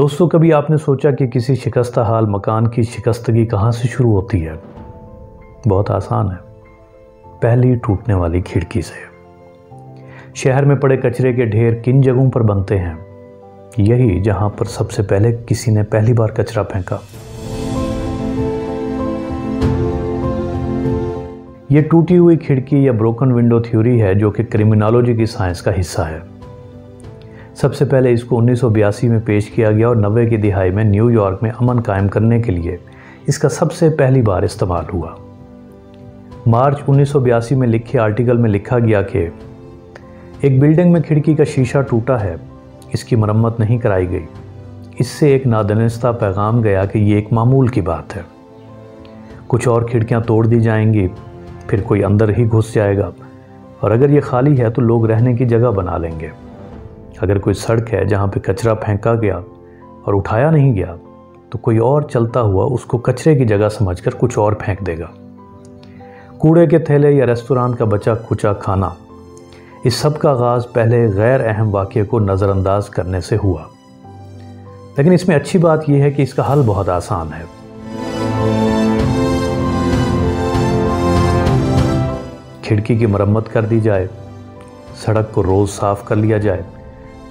दोस्तों, कभी आपने सोचा कि किसी शिकस्ता हाल मकान की शिकस्तगी कहाँ से शुरू होती है? बहुत आसान है। पहली टूटने वाली खिड़की से। शहर में पड़े कचरे के ढेर किन जगहों पर बनते हैं? यही जहाँ पर सबसे पहले किसी ने पहली बार कचरा फेंका। ये टूटी हुई खिड़की या ब्रोकन विंडो थ्योरी है, जो कि क्रिमिनोलॉजी की साइंस का हिस्सा है। सबसे पहले इसको उन्नीस सौ बयासी में पेश किया गया और नब्बे की दिहाई में न्यूयॉर्क में अमन कायम करने के लिए इसका सबसे पहली बार इस्तेमाल हुआ। मार्च उन्नीस सौ बयासी में लिखे आर्टिकल में लिखा गया कि एक बिल्डिंग में खिड़की का शीशा टूटा है, इसकी मरम्मत नहीं कराई गई। इससे एक नादनस्ता पैगाम गया कि ये एक मामूल की बात है। कुछ और खिड़कियाँ तोड़ दी जाएँगी, फिर कोई अंदर ही घुस जाएगा, और अगर ये खाली है तो लोग रहने की जगह बना लेंगे। अगर कोई सड़क है जहाँ पे कचरा फेंका गया और उठाया नहीं गया तो कोई और चलता हुआ उसको कचरे की जगह समझकर कुछ और फेंक देगा। कूड़े के थैले या रेस्तोरां का बचा खुचा खाना, इस सब का आगाज़ पहले गैर अहम वाक्य को नज़रअंदाज करने से हुआ। लेकिन इसमें अच्छी बात यह है कि इसका हल बहुत आसान है। खिड़की की मरम्मत कर दी जाए, सड़क को रोज़ साफ़ कर लिया जाए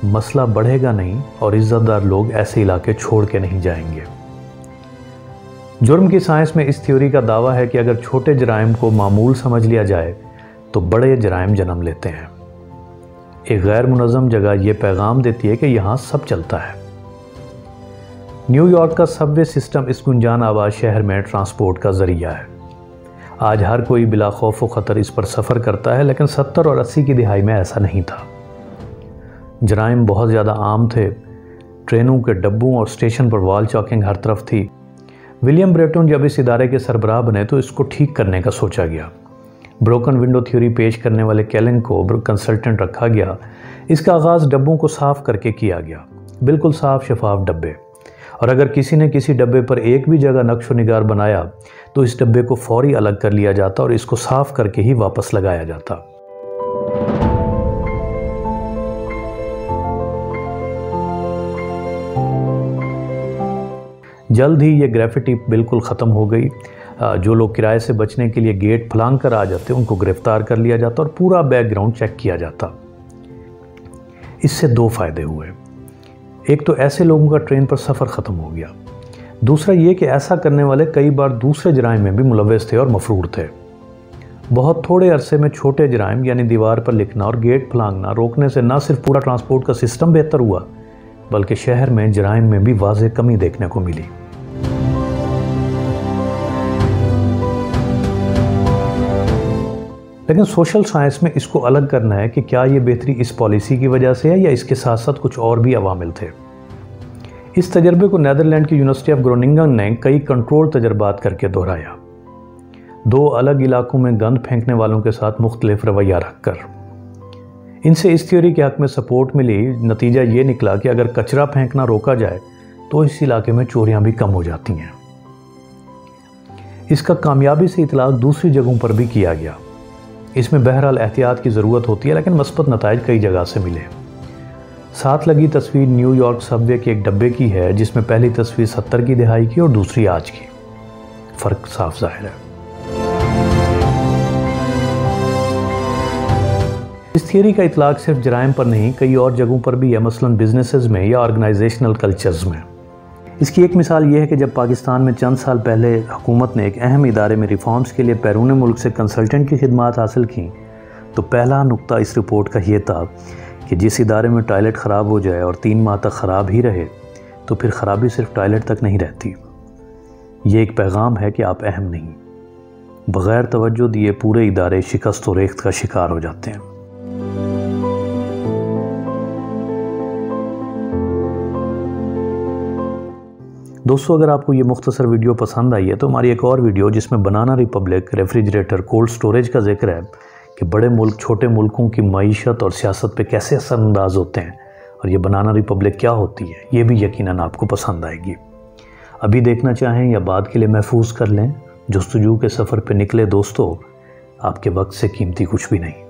मसला बढ़ेगा नहीं और इज़्ज़तदार लोग ऐसे इलाके छोड़ के नहीं जाएँगे। जुर्म की साइंस में इस थ्योरी का दावा है कि अगर छोटे जराइम को मामूल समझ लिया जाए तो बड़े जराइम जन्म लेते हैं। एक गैर मुनज़म जगह यह पैगाम देती है कि यहाँ सब चलता है। न्यूयॉर्क का सबवे सिस्टम इस गुंजान आबाद शहर में ट्रांसपोर्ट का ज़रिया है। आज हर कोई बिला खौफ व ख़तर इस पर सफ़र करता है, लेकिन सत्तर और अस्सी की दिहाई में ऐसा नहीं था। जराइम बहुत ज़्यादा आम थे। ट्रेनों के डब्बों और स्टेशन पर वॉल चौकिंग हर तरफ़ थी। विलियम ब्रेटन जब इस इदारे के सरबराह बने तो इसको ठीक करने का सोचा गया। ब्रोकन विंडो थ्योरी पेश करने वाले कैलिंग को कंसल्टेंट रखा गया। इसका आगाज़ डब्बों को साफ़ करके किया गया। बिल्कुल साफ़ शफाफ डब्बे। और अगर किसी ने किसी डब्बे पर एक भी जगह नक्श निगार बनाया तो इस डब्बे को फौरी अलग कर लिया जाता और इसको साफ़ करके ही वापस लगाया जाता। जल्द ही ये ग्रेफिटी बिल्कुल ख़त्म हो गई। जो लोग किराए से बचने के लिए गेट फलांग कर आ जाते, उनको गिरफ़्तार कर लिया जाता और पूरा बैकग्राउंड चेक किया जाता। इससे दो फ़ायदे हुए। एक तो ऐसे लोगों का ट्रेन पर सफ़र ख़त्म हो गया। दूसरा ये कि ऐसा करने वाले कई बार दूसरे जराइम में भी मुलवस थे और मफरूर थे। बहुत थोड़े अरसे में छोटे जराइम, यानी दीवार पर लिखना और गेट फलांगना, रोकने से न सिर्फ़ पूरा ट्रांसपोर्ट का सिस्टम बेहतर हुआ, बल्कि शहर में जराइम में भी वाज कमी देखने को मिली। लेकिन सोशल साइंस में इसको अलग करना है कि क्या ये बेहतरी इस पॉलिसी की वजह से है या इसके साथ साथ कुछ और भी अवामिल थे। इस तजर्बे को नैदरलैंड की यूनिवर्सिटी ऑफ़ ग्रोनिंगन ने कई कंट्रोल तजर्बात करके दोहराया। दो अलग इलाकों में गंद फेंकने वालों के साथ मुख्तलिफ़ रवैया रखकर। इनसे इस थ्योरी के हक में सपोर्ट मिली, नतीजा ये निकला कि अगर कचरा फेंकना रोका जाए तो इस इलाके में चोरियाँ भी कम हो जाती हैं। इसका कामयाबी से इतलाक दूसरी जगहों पर भी किया गया। इसमें बहरहाल एहतियात की ज़रूरत होती है, लेकिन मस्बत नतज कई जगह से मिले। साथ लगी तस्वीर न्यूयॉर्क सबवे के एक डब्बे की है, जिसमें पहली तस्वीर सत्तर की दिहाई की और दूसरी आज की। फ़र्क साफ़ ज़ाहिर है। इस थियरी का इतलाक सिर्फ़ जराइम पर नहीं, कई और जगहों पर भी है, मसलन बिजनेसेस में या ऑर्गेनाइजेशनल कल्चर्स में। इसकी एक मिसाल यह है कि जब पाकिस्तान में चंद साल पहले हुकूमत ने एक अहम इदारे में रिफॉर्म्स के लिए बैरून मुल्क से कंसल्टेंट की खिदमत हासिल की तो पहला नुकता इस रिपोर्ट का ये था कि जिस इदारे में टॉयलेट ख़राब हो जाए और तीन माह तक ख़राब ही रहे तो फिर ख़राबी सिर्फ़ टॉयलेट तक नहीं रहती। ये एक पैगाम है कि आप अहम नहीं। बग़ैर तवज्जो दिए पूरे इदारे शिकस्त व रेख्त का शिकार हो जाते हैं। दोस्तों, अगर आपको ये मुख्तसर वीडियो पसंद आई है तो हमारी एक और वीडियो जिसमें banana republic refrigerator cold storage का ज़िक्र है कि बड़े मुल्क, छोटे मुल्कों की मीशत और सियासत पर कैसे असरअंदाज होते हैं और ये बनाना रिपब्लिक क्या होती है, ये भी यकीनन आपको पसंद आएगी। अभी देखना चाहें या बाद के लिए महफूज कर लें जस्तजू के सफ़र पर निकले दोस्तों, आपके वक्त से कीमती कुछ भी नहीं।